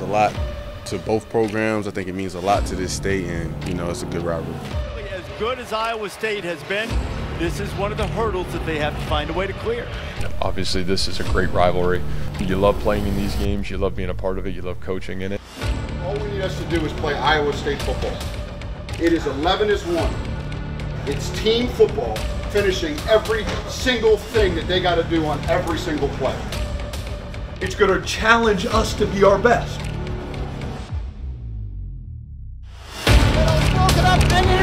means a lot to both programs. I think it means a lot to this state, and you know, it's a good rivalry. As good as Iowa State has been, this is one of the hurdles that they have to find a way to clear. Obviously, this is a great rivalry. You love playing in these games. You love being a part of it. You love coaching in it. All we need us to do is play Iowa State football. It is 11 as 1. It's team football, finishing every single thing that they got to do on every single play. It's going to challenge us to be our best. Up and